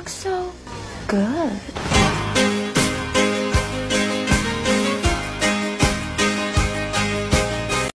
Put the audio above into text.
look so good.